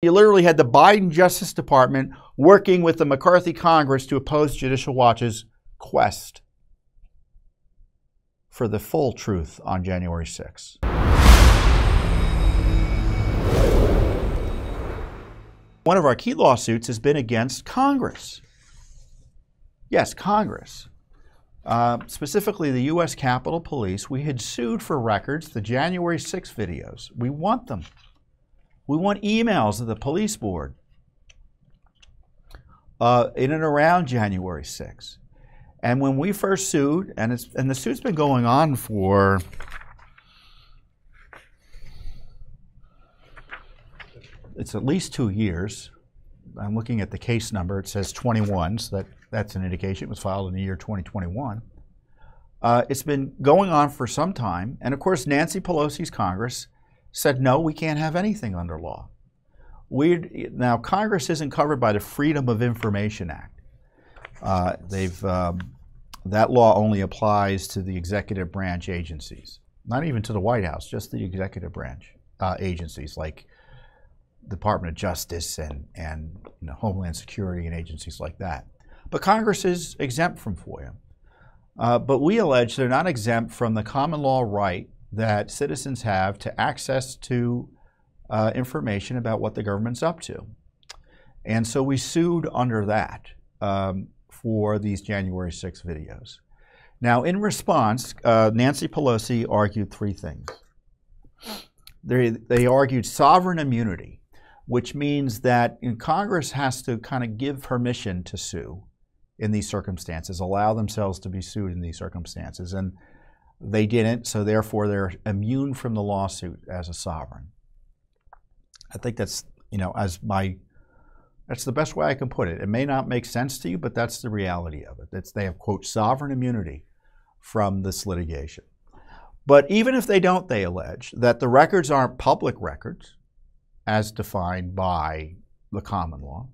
You literally had the Biden Justice Department working with the McCarthy Congress to oppose Judicial Watch's quest for the full truth on January 6th. One of our key lawsuits has been against Congress. Yes, Congress. Uh, specifically, the U.S. Capitol Police. We had sued for records, the January 6 videos. We want them. We want emails of the police board uh, in and around January 6. And when we first sued, and, it's, and the suit's been going on for it's at least two years. I'm looking at the case number. It says 21, so that, that's an indication it was filed in the year 2021. Uh, it's been going on for some time. And of course, Nancy Pelosi's Congress said, no, we can't have anything under law. we now, Congress isn't covered by the Freedom of Information Act. Uh, they've, um, that law only applies to the executive branch agencies, not even to the White House, just the executive branch uh, agencies like Department of Justice and, and you know, Homeland Security and agencies like that. But Congress is exempt from FOIA. Uh, but we allege they're not exempt from the common law right that citizens have to access to uh, information about what the government's up to. And so we sued under that um, for these January 6 videos. Now, in response, uh, Nancy Pelosi argued three things. They, they argued sovereign immunity, which means that Congress has to kind of give permission to sue in these circumstances, allow themselves to be sued in these circumstances. And they didn't, so therefore they're immune from the lawsuit as a sovereign. I think that's, you know, as my, that's the best way I can put it. It may not make sense to you, but that's the reality of it. It's, they have, quote, sovereign immunity from this litigation. But even if they don't, they allege that the records aren't public records as defined by the common law.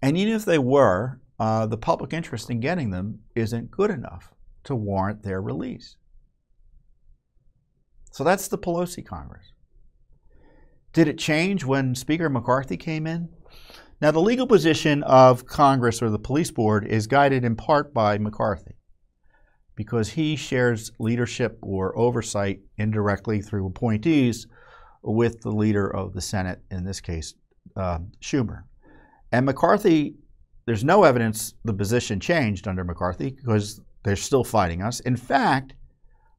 And even if they were, uh, the public interest in getting them isn't good enough to warrant their release. So that's the Pelosi Congress. Did it change when Speaker McCarthy came in? Now, the legal position of Congress or the police board is guided in part by McCarthy because he shares leadership or oversight indirectly through appointees with the leader of the Senate, in this case, uh, Schumer. And McCarthy, there's no evidence the position changed under McCarthy because they're still fighting us. In fact,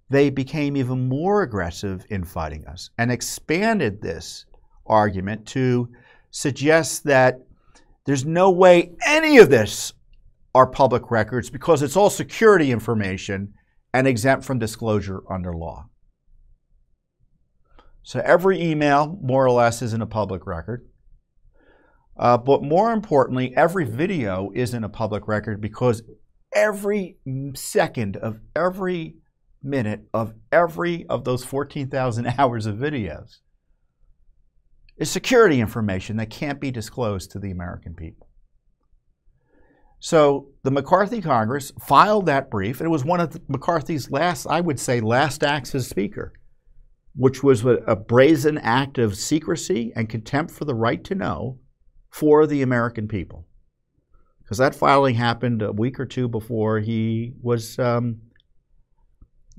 they became even more aggressive in fighting us and expanded this argument to suggest that there's no way any of this are public records because it's all security information and exempt from disclosure under law. So every email, more or less, isn't a public record. Uh, but more importantly, every video isn't a public record because every second of every minute of every of those 14,000 hours of videos is security information that can't be disclosed to the American people. So the McCarthy Congress filed that brief, and it was one of McCarthy's last, I would say, last acts as Speaker, which was a, brazen act of secrecy and contempt for the right to know for the American people. Because that filing happened a week or two before he was um,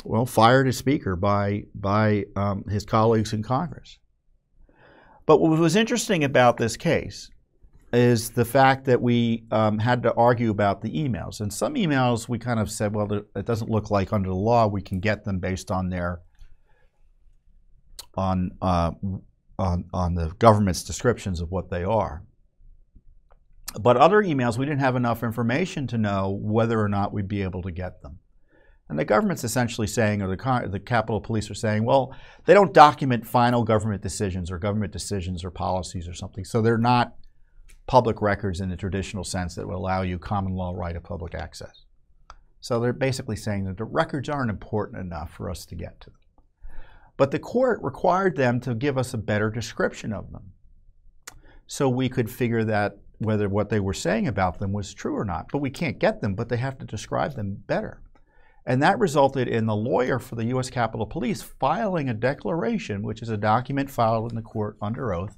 well, fired as Speaker by, by um, his colleagues in Congress. But what was interesting about this case is the fact that we um, had to argue about the emails. And some emails we kind of said, well, it doesn't look like under the law we can get them based on their on uh, on on the government's descriptions of what they are. But other emails, we didn't have enough information to know whether or not we'd be able to get them. And the government's essentially saying, or the, the Capitol Police are saying, well, they don't document final government decisions or government decisions or policies or something. So they're not public records in the traditional sense that would allow you common law right of public access. So they're basically saying that the records aren't important enough for us to get to them. But the court required them to give us a better description of them so we could figure that whether what they were saying about them was true or not. But we can't get them, but they have to describe them better. And that resulted in the lawyer for the U.S. Capitol Police filing a declaration, which is a document filed in the court under oath,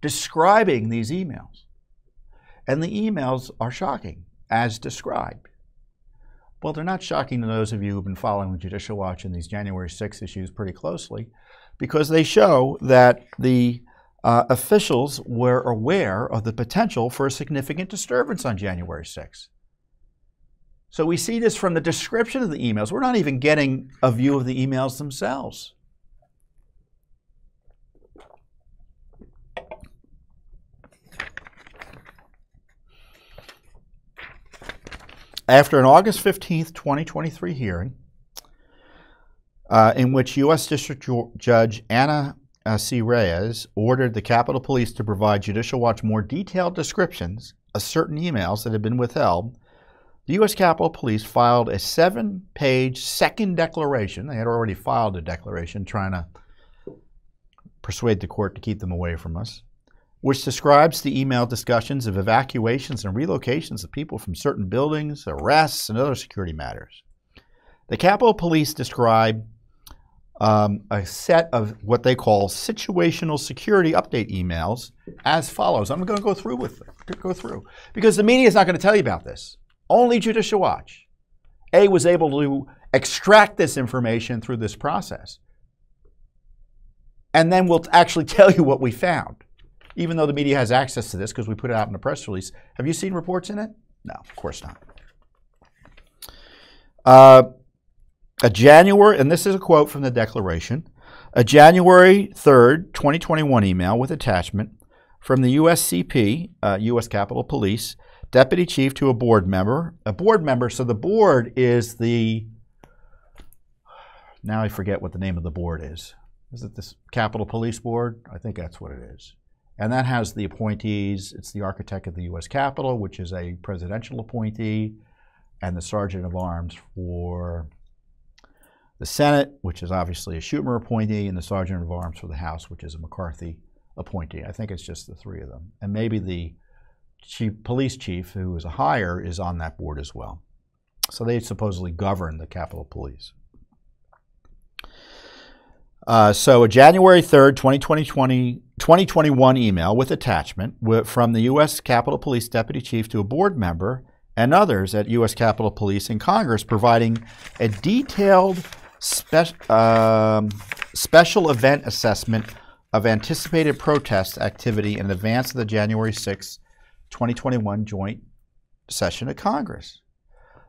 describing these emails. And the emails are shocking, as described. Well, they're not shocking to those of you who've been following Judicial Watch and these January 6 issues pretty closely, because they show that the uh, officials were aware of the potential for a significant disturbance on January 6. So we see this from the description of the emails. We're not even getting a view of the emails themselves. After an August 15th, 2023 hearing, uh, in which U.S. District Judge Ana uh, C. Reyes ordered the Capitol Police to provide Judicial Watch more detailed descriptions of certain emails that had been withheld, the U.S. Capitol Police filed a seven page second declaration. They had already filed a declaration trying to persuade the court to keep them away from us which describes the email discussions of evacuations and relocations of people from certain buildings, arrests, and other security matters. The Capitol Police describe um, a set of what they call situational security update emails as follows. I'm going to go through with go through because the media is not going to tell you about this. Only Judicial Watch. A was able to extract this information through this process, and then we'll actually tell you what we found even though the media has access to this because we put it out in a press release. Have you seen reports in it? No, of course not. Uh, a January, and this is a quote from the declaration, a January 3rd, 2021 email with attachment from the USCP, uh, U.S. Capitol Police, deputy chief to a board member. A board member, so the board is the, now I forget what the name of the board is. Is it this Capitol Police Board? I think that's what it is. And that has the appointees. It's the architect of the U.S. Capitol, which is a presidential appointee, and the sergeant of arms for the Senate, which is obviously a Schumer appointee, and the sergeant of arms for the House, which is a McCarthy appointee. I think it's just the three of them. And maybe the chief, police chief, who is a higher, is on that board as well. So they supposedly govern the Capitol Police. Uh, so a January 3rd, 2020, 2021 email with attachment from the U.S. Capitol Police Deputy Chief to a board member and others at U.S. Capitol Police and Congress providing a detailed spe- um, special event assessment of anticipated protest activity in advance of the January 6, 2021 joint session of Congress.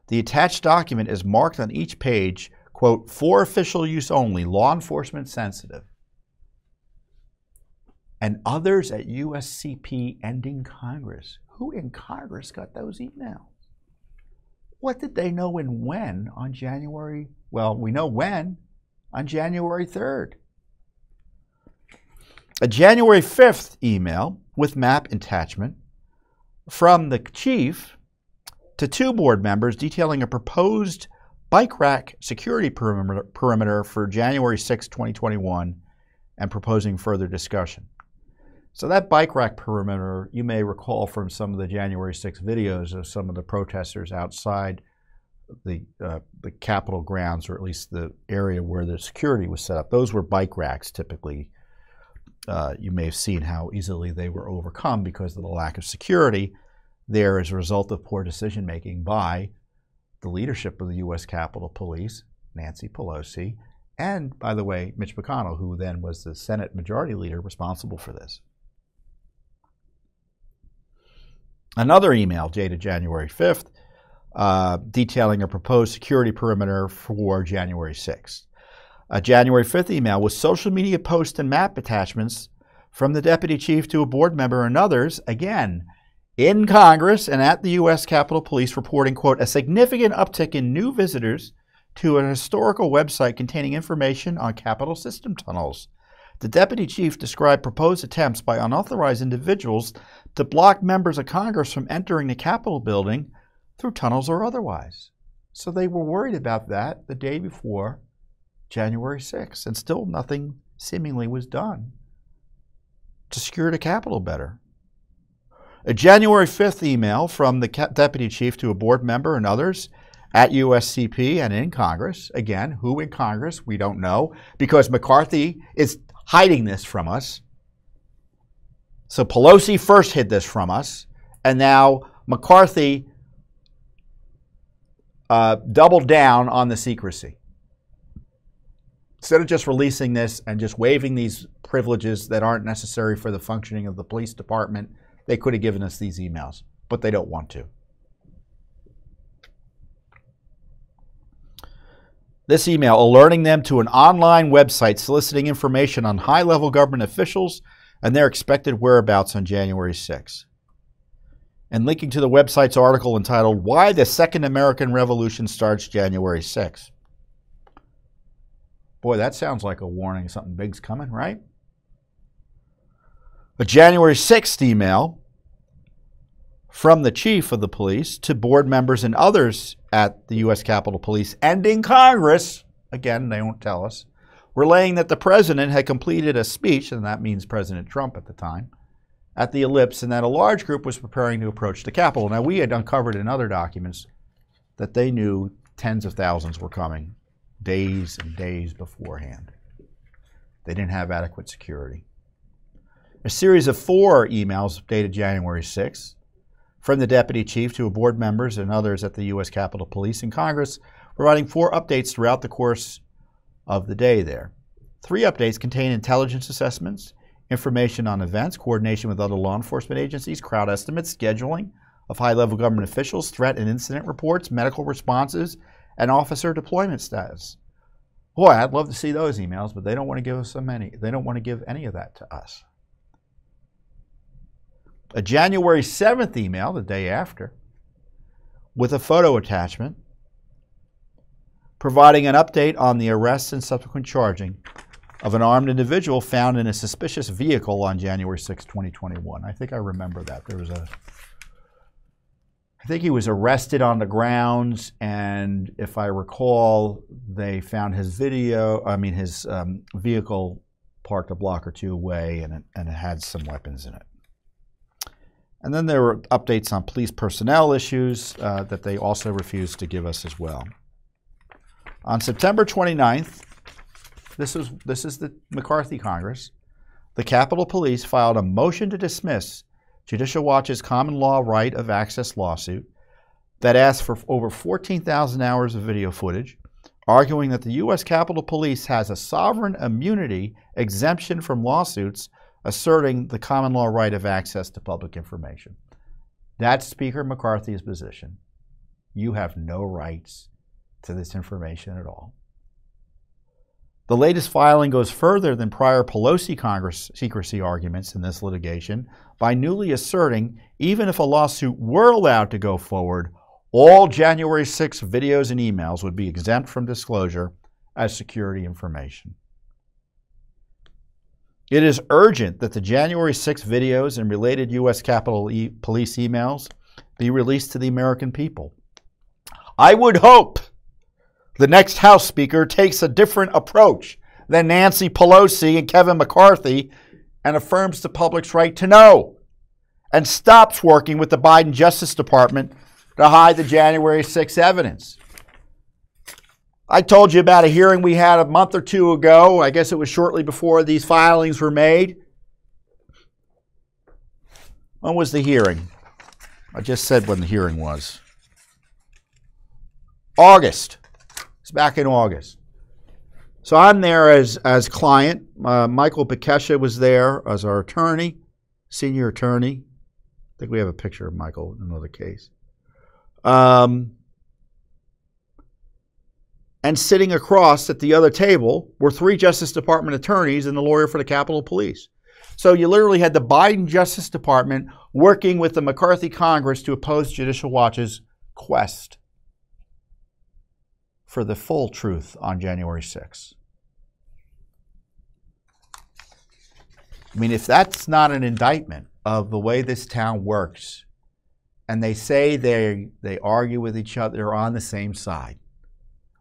The attached document is marked on each page quote, for official use only, law enforcement sensitive, and others at USCP and in Congress. Who in Congress got those emails? What did they know and when on January? Well, we know when on January 3rd. A January 5th email with map attachment from the chief to two board members detailing a proposed bike rack security perimeter, for January 6, 2021, and proposing further discussion. So that bike rack perimeter, you may recall from some of the January 6 videos of some of the protesters outside the, uh, the Capitol grounds, or at least the area where the security was set up. Those were bike racks typically. Uh, you may have seen how easily they were overcome because of the lack of security there as a result of poor decision making by the leadership of the U.S. Capitol Police, Nancy Pelosi, and, by the way, Mitch McConnell, who then was the Senate Majority Leader responsible for this. Another email dated January 5th uh, detailing a proposed security perimeter for January 6th. A January 5th email with social media posts and map attachments from the deputy chief to a board member and others, again, in Congress and at the U.S. Capitol Police reporting, quote, a significant uptick in new visitors to an historical website containing information on Capitol system tunnels. The deputy chief described proposed attempts by unauthorized individuals to block members of Congress from entering the Capitol building through tunnels or otherwise. So they were worried about that the day before January 6th, and still nothing seemingly was done to secure the Capitol better. A January 5th email from the deputy chief to a board member and others at USCP and in Congress. Again, who in Congress? We don't know because McCarthy is hiding this from us. So Pelosi first hid this from us, and now McCarthy uh, doubled down on the secrecy. Instead of just releasing this and just waiving these privileges that aren't necessary for the functioning of the police department, they could have given us these emails, but they don't want to. This email alerting them to an online website soliciting information on high level government officials and their expected whereabouts on January 6. And linking to the website's article entitled Why the Second American Revolution Starts January 6. Boy, that sounds like a warning something big's coming, right? A January 6th email from the chief of the police to board members and others at the U.S. Capitol Police and in Congress, again, they won't tell us, relaying that the president had completed a speech, and that means President Trump at the time, at the ellipse, and that a large group was preparing to approach the Capitol. Now, we had uncovered in other documents that they knew tens of thousands were coming days and days beforehand. They didn't have adequate security. A series of four emails dated January 6 from the deputy chief to board members and others at the U.S. Capitol Police and Congress, providing four updates throughout the course of the day there. Three updates contain intelligence assessments, information on events, coordination with other law enforcement agencies, crowd estimates, scheduling of high level government officials, threat and incident reports, medical responses, and officer deployment status. Boy, I'd love to see those emails, but they don't want to give us so many. They don't want to give any of that to us a January 7th email, the day after, with a photo attachment providing an update on the arrest and subsequent charging of an armed individual found in a suspicious vehicle on January 6, 2021. I think I remember that. There was a I think he was arrested on the grounds, and if I recall, they found his video, I mean, his um, vehicle parked a block or two away, and it, and it had some weapons in it. And then there were updates on police personnel issues uh, that they also refused to give us as well. On September 29th, this is, this is the McCarthy Congress, the Capitol Police filed a motion to dismiss Judicial Watch's common law right of access lawsuit that asked for over 14,000 hours of video footage, arguing that the U.S. Capitol Police has a sovereign immunity exemption from lawsuits asserting the common law right of access to public information. That's Speaker McCarthy's position. You have no rights to this information at all. The latest filing goes further than prior Pelosi Congress secrecy arguments in this litigation by newly asserting even if a lawsuit were allowed to go forward, all January 6 videos and emails would be exempt from disclosure as security information. It is urgent that the January 6 videos and related U.S. Capitol e Police emails be released to the American people. I would hope the next House Speaker takes a different approach than Nancy Pelosi and Kevin McCarthy and affirms the public's right to know and stops working with the Biden Justice Department to hide the January 6 evidence. I told you about a hearing we had a month or two ago. I guess it was shortly before these filings were made. When was the hearing? I just said when the hearing was. August. It's back in August. So I'm there as as client. Uh, Michael Bekesha was there as our attorney, senior attorney. I think we have a picture of Michael in another case. Um, and sitting across at the other table were three Justice Department attorneys and the lawyer for the Capitol Police. So you literally had the Biden Justice Department working with the McCarthy Congress to oppose Judicial Watch's quest for the full truth on January 6th. I mean, if that's not an indictment of the way this town works, and they say they, they argue with each other, they're on the same side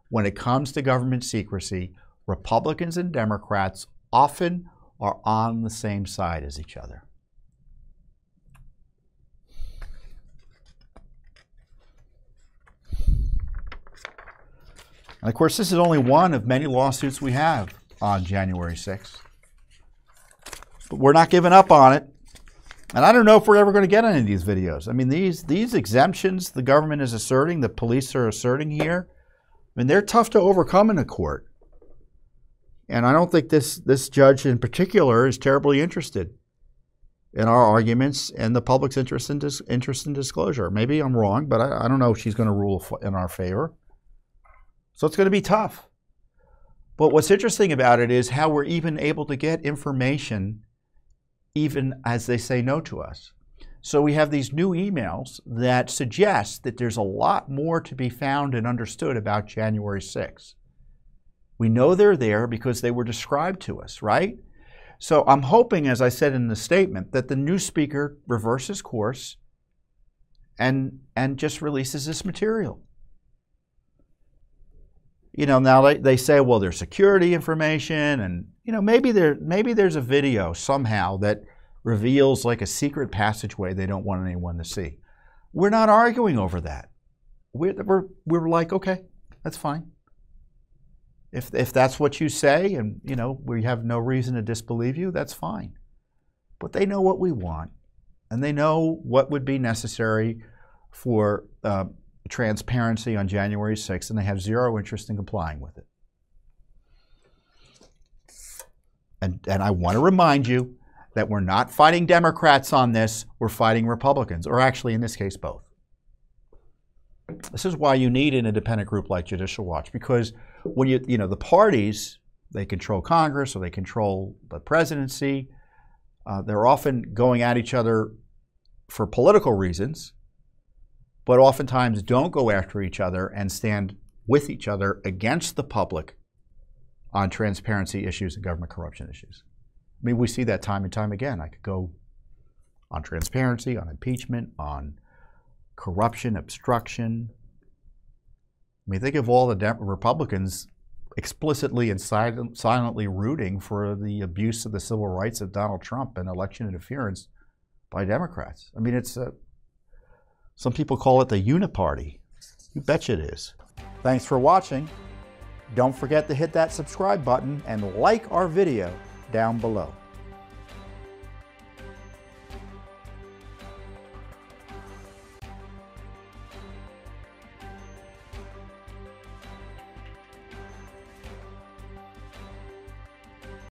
when it comes to government secrecy, Republicans and Democrats often are on the same side as each other. And of course, this is only one of many lawsuits we have on January 6th. But we're not giving up on it. And I don't know if we're ever going to get any of these videos. I mean, these these exemptions the government is asserting, the police are asserting here, I mean, they're tough to overcome in a court. And I don't think this this judge in particular is terribly interested in our arguments and the public's interest in dis, interest in disclosure. Maybe I'm wrong, but I, I don't know if she's going to rule in our favor. So it's going to be tough. But what's interesting about it is how we're even able to get information even as they say no to us. So we have these new emails that suggest that there's a lot more to be found and understood about January 6th. We know they're there because they were described to us, right? So I'm hoping, as I said in the statement, that the new speaker reverses course and, and just releases this material. You know, now they, they say, well, there's security information, and you know, maybe there maybe there's a video somehow that reveals like a secret passageway they don't want anyone to see. We're not arguing over that. We're, we're, we're like, okay, that's fine. If, if that's what you say and, you know, we have no reason to disbelieve you, that's fine. But they know what we want and they know what would be necessary for uh, transparency on January 6th and they have zero interest in complying with it. And, and I want to remind you that we're not fighting Democrats on this, we're fighting Republicans, or actually, in this case, both. This is why you need an independent group like Judicial Watch, because when you, you know, the parties, they control Congress or they control the presidency. Uh, they're often going at each other for political reasons, but oftentimes don't go after each other and stand with each other against the public on transparency issues and government corruption issues. I mean, we see that time and time again. I could go on transparency, on impeachment, on corruption, obstruction. I mean, think of all the Republicans explicitly and silently rooting for the abuse of the civil rights of Donald Trump and election interference by Democrats. I mean, it's a, some people call it the uniparty. You betcha it is. Thanks for watching. Don't forget to hit that subscribe button and like our video down below.